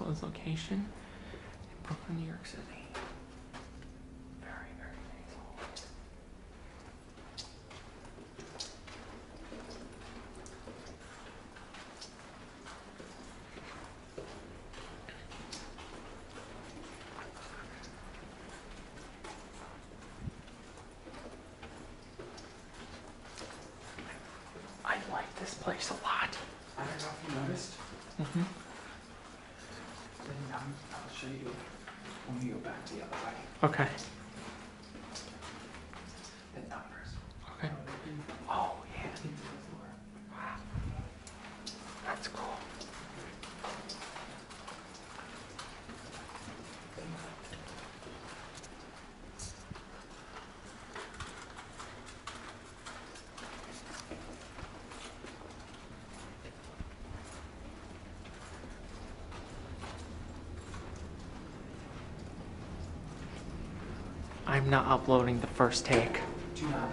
undisclosed location in Brooklyn, New York City. Very, very nice. I like this place a lot. I don't know if you noticed, Mm-hmm. Then I'll show you when we go back the other way. Okay. I'm not uploading the first take. Do not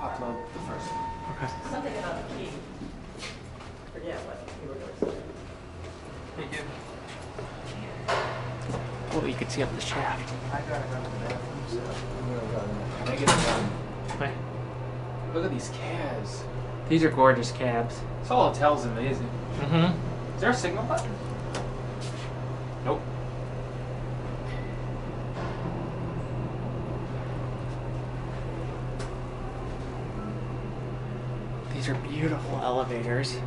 upload the first one. Okay. Something about the key. Forget what you were going to say. Well, you can see up the shaft. I gotta go to the bathroom, so. Can I get it done? Right. Look at these calves. These are gorgeous cabs. This tells amazing. Mm-hmm. Is there a signal button? Nope. These are beautiful elevators.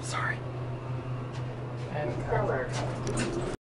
Sorry. And color.